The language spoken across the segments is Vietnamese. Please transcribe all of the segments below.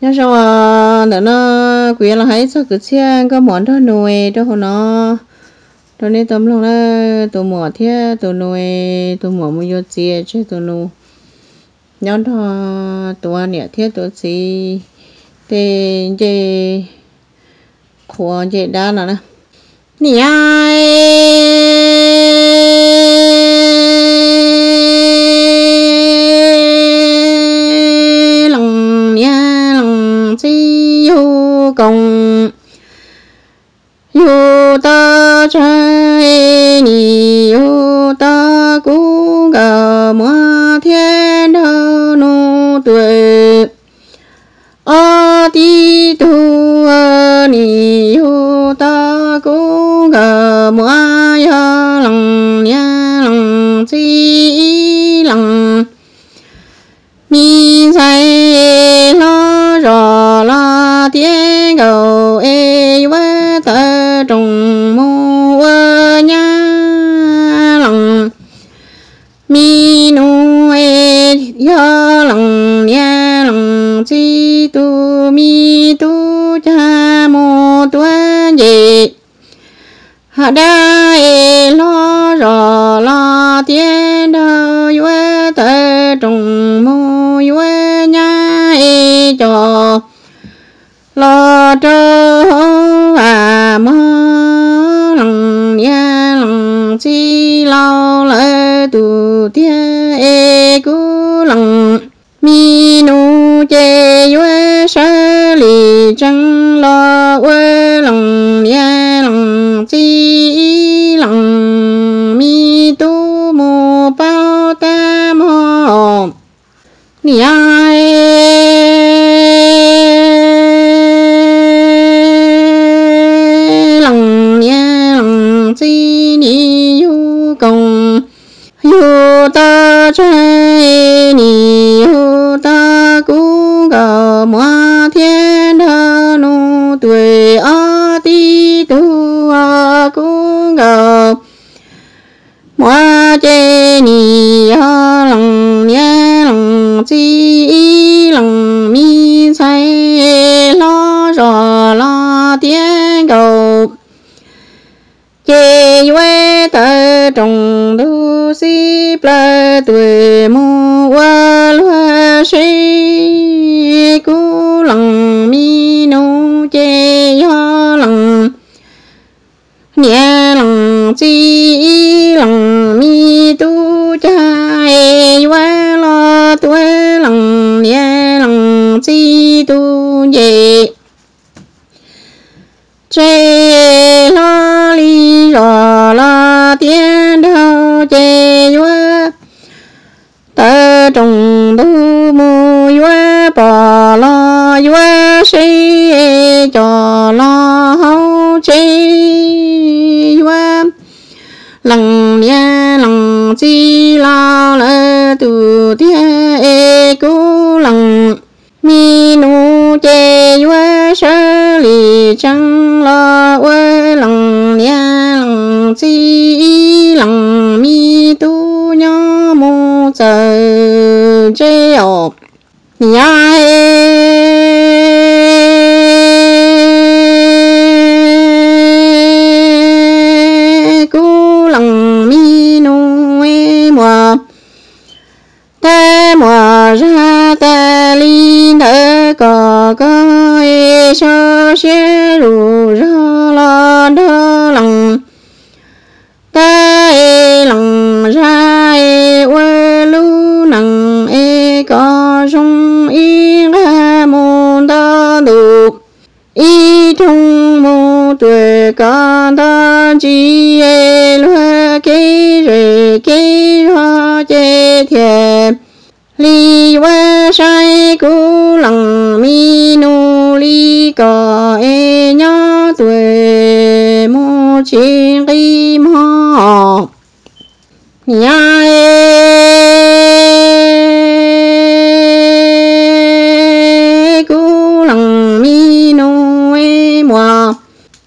nhớ xong à để nó quý là hãy sao cứ xe có món đó nuôi đó hồ nó? Đó nên tấm lòng là tụ mỏ thế tụ nuôi tụ mỏ mua vô chia chứ tụ nuôi nhớ đó tụ ăn nhẹ thế tụ gì thì gì khổ gì đa nữa nè. Nhảy yêu ta trái ni yêu ta cú gà mua thiên đạo nô tuổi a ti tu ni yêu ta cú gà mua ya lăng ya lăng chi lăng mi sai lo rõ la tiên hạ đa e lo rõ la tiên đạo wa tê trùng mô wa nha e cho lo trơ hô à mơ lòng nha lòng chi lo lỡ tù tia e cú lòng mi nu chê công. Yu ta trái ni yu ta cú gà mua thiên đa nô tuổi trong trồng si plơ tuổi mô wa loa si, cú lòng mi nô chê yo lòng nhẹ lòng chi lòng mi tu cha e wa lo tuê lòng nhẹ lòng chi tu về chê lo li rò lo tiên đạo chê wa tơ trùng tu mu wa bỏ lo wa sĩ e cho lo hậu chi wa lăng nha lăng chi lo lơ tu tia e cú lăng mi nu chê wa sơ lì chẳng lo wa lòng nha lòng chi lòng mi tu nhо mu giờ chê ộp nhà cò có e cho xe rù ra la đa lăng ta e lăng ra e quê lu nặng e có sung y ra môn ta đủ y trong mô tuệ ca ta chi e loa kê rê kê ra chê thiệp lý wa sai cú lăng mi nu li có e nhớ tuệ mô chín kim ho nhà e. Cú lăng mi nu e mùa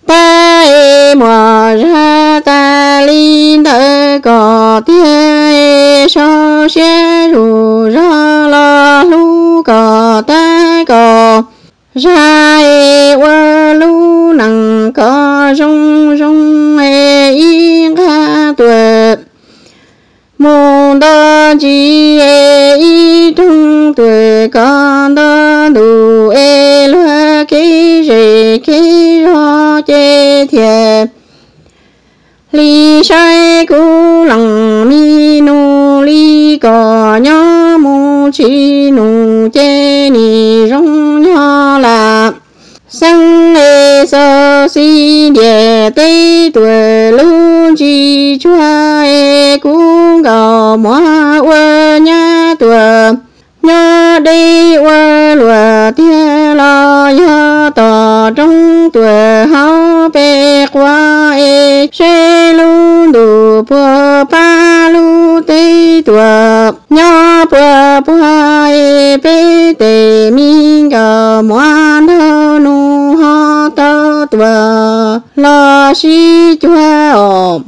ta e mùa ra ta linh thơ có tia e so xe rù ra Jai wa lu nang có rong rong e yên ca tuổi mong da chi e y tung tuổi con da đủ e lo cái gì cái ro chế thiệt Lý sai cú lòng mi nô lý cò nhó mu chi nu chê ni rong sang e si địa tây tuổi lu chi chua e cu gò mua ua nhà tuổi nhớ đi ua lùa tia lo nhớ tỏ trong tuổi hao bê qua e xe lu đủ bùa ba lu tê tuổi nhớ bùa bùa e bê tê minh gò mua nô nu ho Tòa La si chua